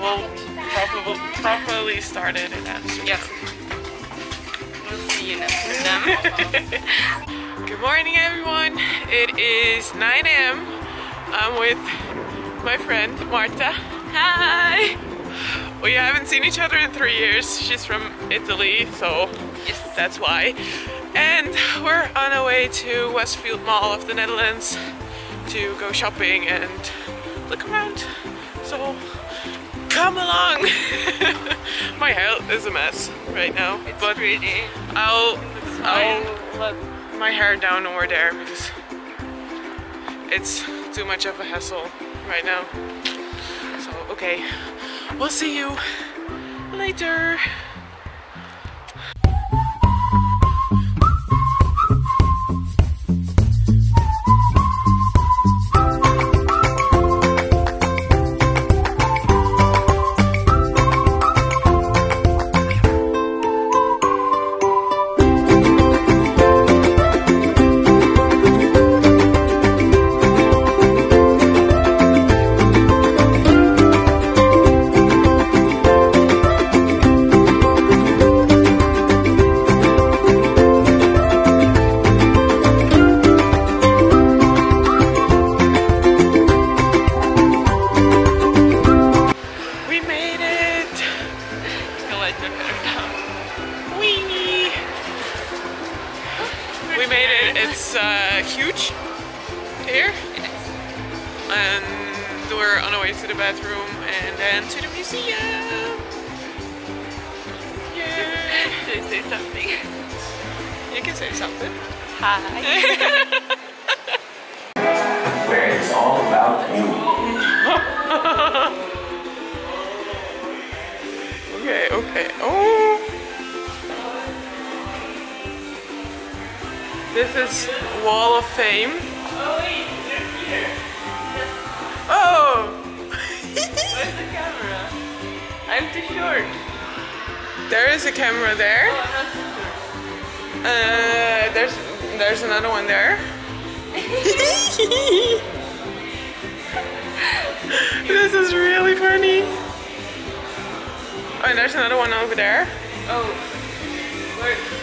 we'll probably properly started in Amsterdam. Yes. We'll see you in Amsterdam. Good morning, everyone. It is 9 a.m. I'm with my friend Marta. Hi. We haven't seen each other in three years. She's from Italy, so Yes. that's why. And we're on our way to Westfield Mall of the Netherlands to go shopping and look around. So come along. my hair is a mess right now, It's but pretty. I'll. I'll let my hair down over there because it's too much of a hassle right now. So okay, we'll see you later. We're on our way to the bathroom and then to the museum. Yay! Do you say something? You can say something. Hi. where it's all about you. Okay, okay. Oh. This is Wall of Fame. Oh! I'm too short. There is a camera there. Oh, I'm not too short. Uh, there's there's another one there. this is really funny. Oh, and there's another one over there. Oh. Where?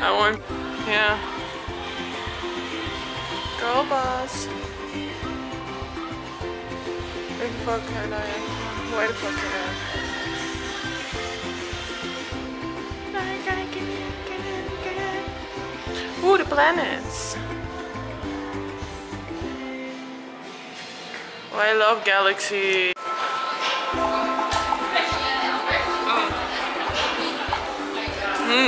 I want. Yeah. Girl boss. Where the fuck can I? Where the fuck can I? Ooh, the planets. Oh, I love Those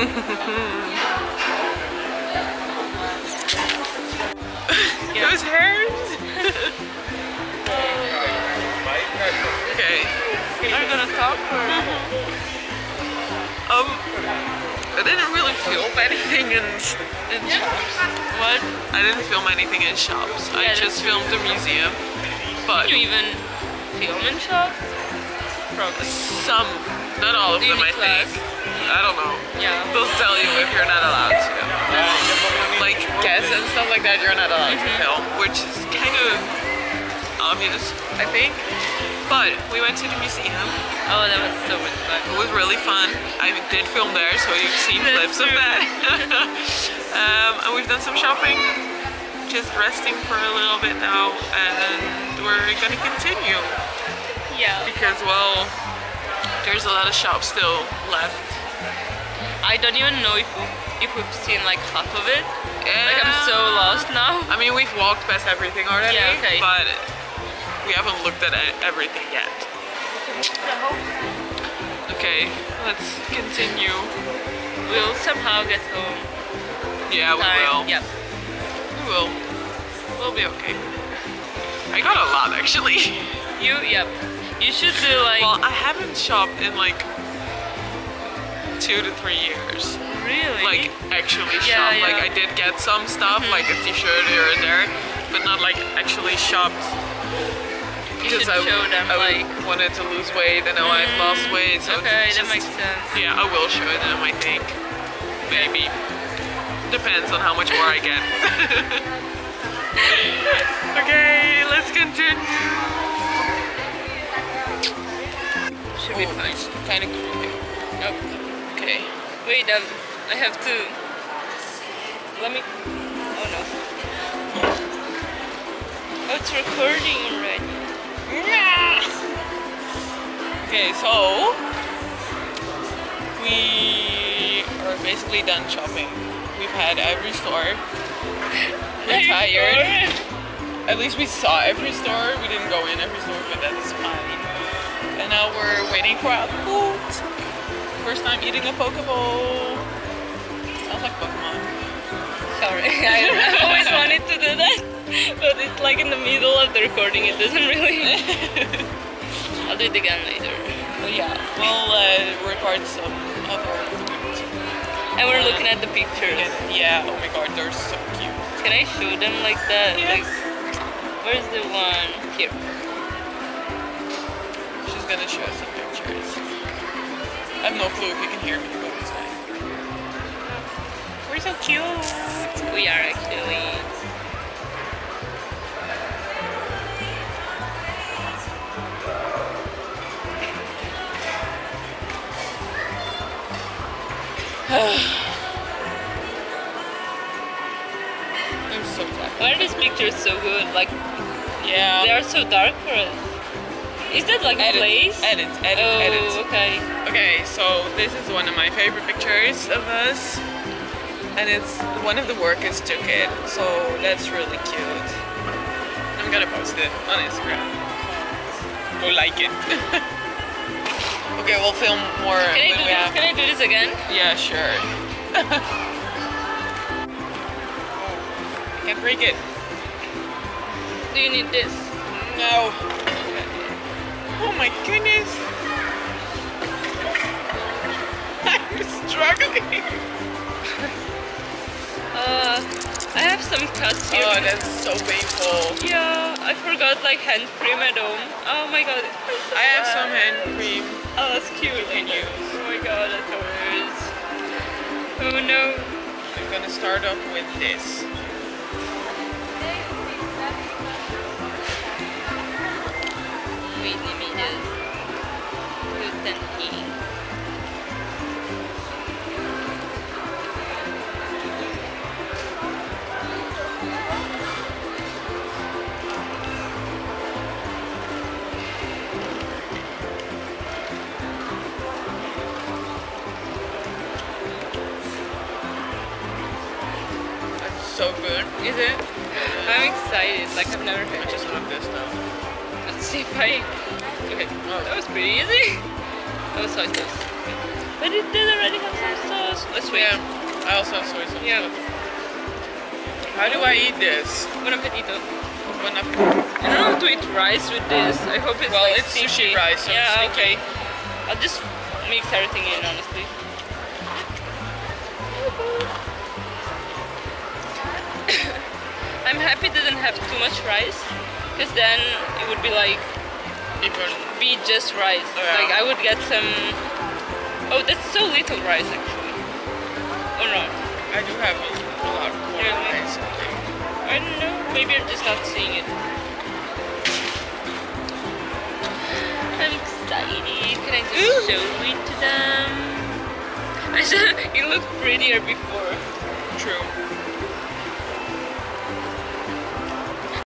hairs. okay. Are you gonna talk or? Um, I didn't really film anything in in shops. What? I didn't film anything in shops. I just filmed the museum. But you even film in shops? Probably. some, not all of you them, I need think. class? I don't know. Yeah. They'll tell you if you're not allowed to. Like guests and stuff like that, you're not allowed to film, which is kind of obvious, I think. But we went to the museum. Oh, that was so much fun. It was really fun. I did film there, so you've seen clips of that. um, and we've done some shopping, just resting for a little bit now, and we're gonna continue Yeah. because, well, there's a lot of shops still left. I don't even know if if we've seen like half of it. Like I'm so lost now. I mean, we've walked past everything already, Yeah, okay. but we haven't looked at everything yet. Okay, let's continue. We'll somehow get home. Yeah, we will. Yep. We will. We'll be okay. I got a lot actually. You, yep. You should do like Well, I haven't shopped in like two to three years. really. Like actually Yeah, shop. yeah. Like I did get some stuff, like a t-shirt here and there, but not like actually shopped. Because I, them, I like- Mm. wanted to lose weight and now I've lost weight. So okay, it's that makes sense. Yeah, I will show them. I think maybe depends on how much more I get. okay, let's continue. Should be fine. Kind of creepy. Nope. Okay. Wait, um, I have to. Let me. Oh no. Oh, it's recording already. Okay, so we are basically done shopping. We've had every store. We're tired. At least we saw every store. We didn't go in every store, but that's fine. And now we're waiting for our food. First time eating a Pokeball. Sounds like Pokemon. Sorry, I, always wanted to do that, but it's like in the middle of the recording. It doesn't really. I'll do it again later. But yeah, we'll uh, record some other food. And we're looking at the pictures. Yeah, oh my god, they're so cute. Can I show them like that? Yes. Like, where's the one here? She's gonna show us some pictures. I have no clue if you can hear me, but it's fine. We're so cute. We are actually. I'm so tired. Why are these pictures so good? Like Yeah. they are so dark for us. Is that like a edit, place? edit, edit, oh, edit. okay. Okay, so this is one of my favorite pictures of us. And it's one of the workers took it, so that's really cute. I'm gonna post it on Instagram. Go like it. okay, we'll film more Can I do this? Can I do this again? Yeah, sure. Oh, I Can't break it. Do you need this? No. Oh my goodness. I'm struggling. Uh, I have some cuts here. Oh, that's so painful. Yeah, I forgot like hand cream at home. Oh my god. so I have some hand cream. Oh, that's cute. can use. Oh my god, that hurts. Oh no. I'm gonna start off with this. So good. Is it? I'm excited. Like I've never had. I just love this now. Let's see if I. Okay, oh, that was pretty easy. That was soy sauce. But it did already have some sauce. Let's wait. Yeah, I also have soy sauce. Yeah. How do I eat this? Bon appetito. Bon app- I don't know how to eat rice with this. I hope it's Well, like it's sticky. sushi rice, so yeah, it's okay. I'll just mix everything in, honestly. I'm happy it didn't have too much rice, because then it would be like Even be just rice. Oh, yeah. Like I would get some. Oh, that's so little rice actually. Oh no, I do have a, a lot more Really? rice. I don't know. Maybe I'm just not seeing it. I'm excited. Can I just Ooh. show it to them. I said it looked prettier before. True.